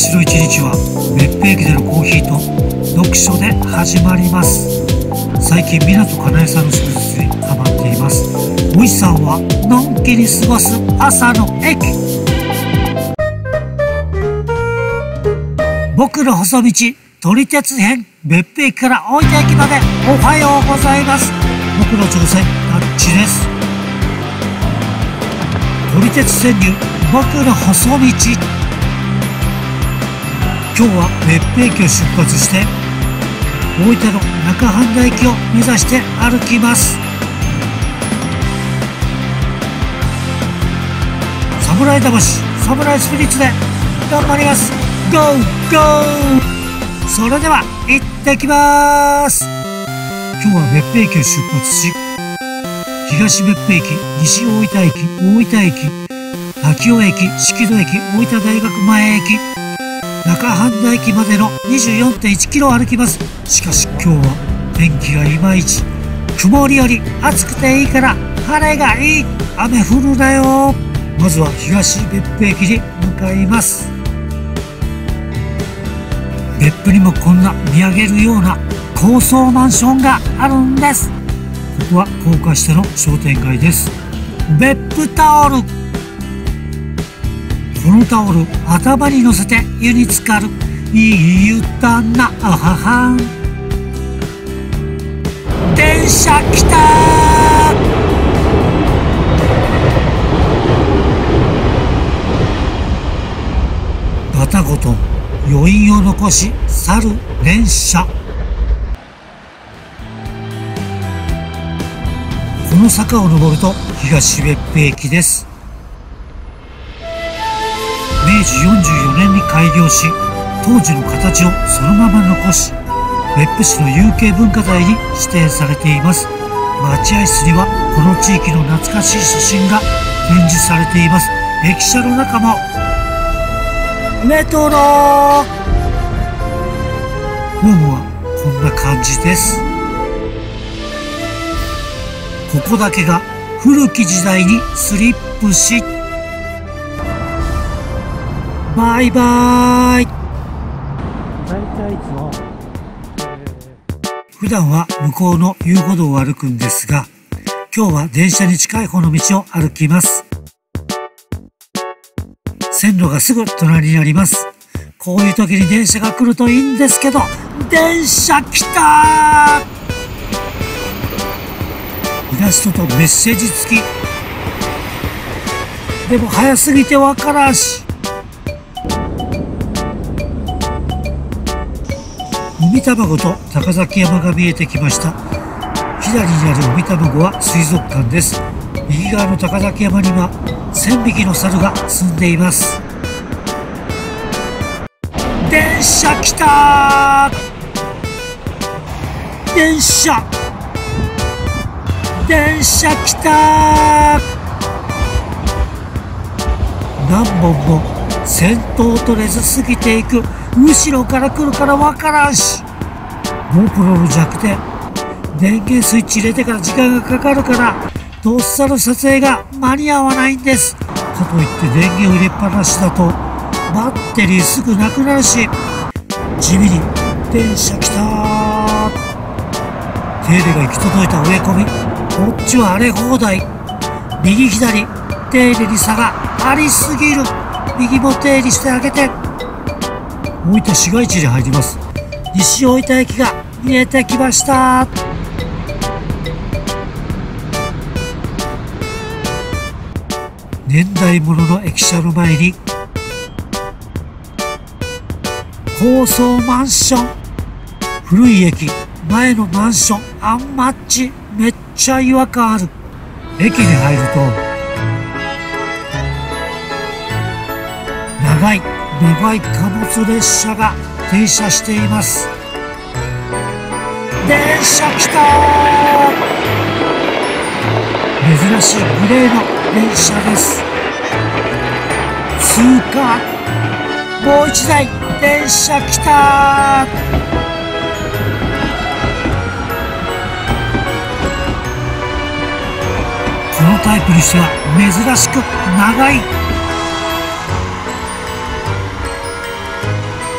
私の一日は別府駅でのコーヒーと読書で始まります。最近湊かなえさんの祝日にハマっています。おいさんはのんきに過ごす朝の駅。僕の細道撮り鉄編別府駅から大分駅までおはようございます。僕の挑戦タッチです。撮り鉄潜入僕の細道。今日は別府駅を出発して大分の中半田駅を目指して歩きます。侍魂侍スピリッツで頑張ります。ゴーゴー。それでは行ってきます。今日は別府駅を出発し東別府駅西大分駅大分駅秋尾駅式戸駅大分大学前駅中半田駅までの24.1キロ歩きます。しかし今日は天気がいまいち。曇りより暑くていいから晴れがいい。雨降るなよ。まずは東別府駅に向かいます。別府にもこんな見上げるような高層マンションがあるんです。ここは高架下の商店街です。別府タオル。このタオル頭に乗せて湯に浸かる。いい湯だなあはは電車来た。ガタゴト余韻を残し去る電車この坂を登ると東別府駅です。明治44年に開業し当時の形をそのまま残し別府市の有形文化財に指定されています。待合室にはこの地域の懐かしい写真が展示されています。駅舎の中も。レトロホームはこんな感じです。ここだけが古き時代にスリップしバイバイ。大体いつも、普段は向こうの遊歩道を歩くんですが今日は電車に近い方の道を歩きます。線路がすぐ隣にあります。こういう時に電車が来るといいんですけど電車来たイラストとメッセージ付き。でも早すぎてわからんし海卵と高崎山が見えてきました。左にある海卵は水族館です。右側の高崎山には1000匹の猿が住んでいます。電車来た電車！電車来た何本も先頭取れず過ぎていく後ろから来るからわからんし。GoPro の弱点電源スイッチ入れてから時間がかかるからとっさの撮影が間に合わないんです。かといって電源を入れっぱなしだとバッテリーすぐなくなるし地味に電車来た手入れが行き届いた植え込みこっちは荒れ放題。右左手入れに差がありすぎる。右も手入れしてあげて。大分市街地に入ります。西大分駅が見えてきました。年代物の駅舎の前に高層マンション。古い駅前のマンションアンマッチ。めっちゃ違和感ある。駅に入ると長い長い貨物列車が停車しています。電車来た珍しいグレーの電車です。通過。もう一台。電車来たこのタイプにしては珍しく長い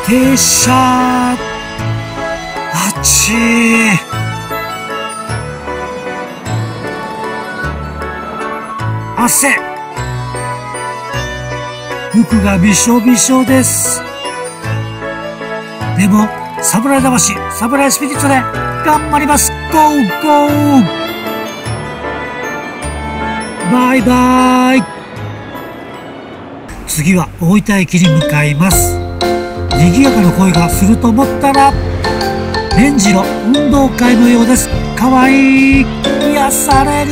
停車。あっち。ー汗。服がびしょびしょです。でも侍魂侍スピリットで頑張ります。ゴーゴー。バイバイ。次は大分駅に向かいます。賑やかな声がすると思ったら園児の運動会のようです。かわいい。癒される。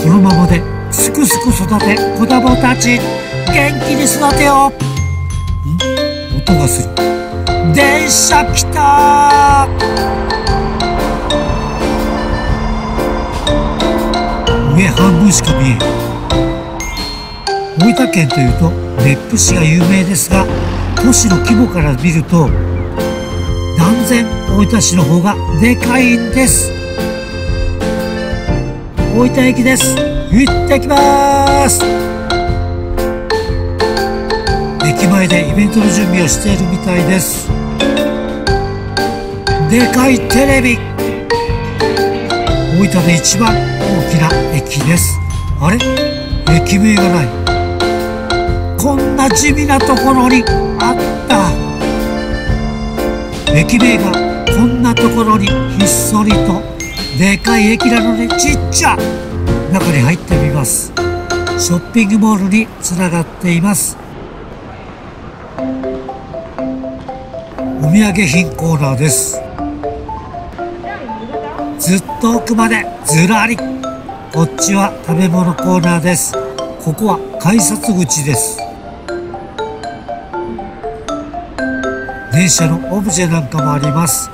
このままですくすく育て子供たち元気に育てよう。音がする。電車来た。上半分しか見えん。大分県というと別府市が有名ですが都市の規模から見ると断然大分市の方がでかいんです。大分駅です。行ってきます。駅前でイベントの準備をしているみたいです。でかいテレビ。大分で一番大きな駅です。あれ？駅名がない。な地味なところにあった。駅名がこんなところにひっそりと。でかい駅なのにちっちゃ。中に入ってみます。ショッピングモールにつながっています。お土産品コーナーです。ずっと奥までずらり。こっちは食べ物コーナーです。ここは改札口です。電車のオブジェなんかもあります。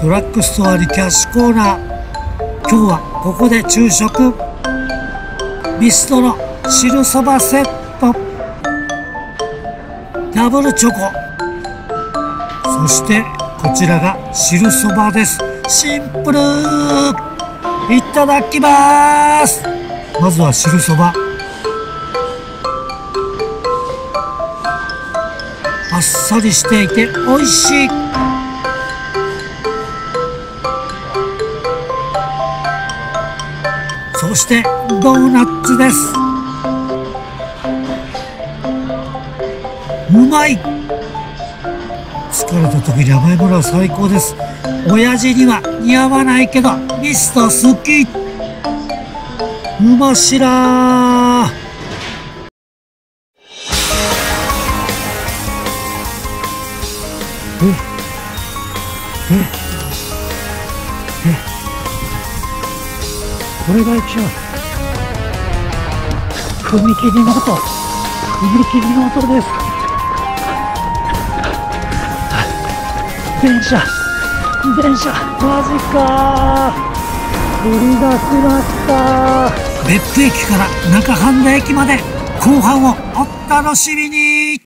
ドラッグストアにキャッシュコーナー。今日はここで昼食。ミストの汁そばセット。ダブルチョコ。そしてこちらが汁そばです。シンプル。いただきます。まずは汁そば。さりしていて美味しい。そしてドーナツです。うまい。疲れた時に甘いものは最高です。親父には似合わないけどミスト好き。うましらこれが一応踏切の音踏切の音です。電車。電車。マジか降り出しました。別府駅から中半田駅まで後半をお楽しみに。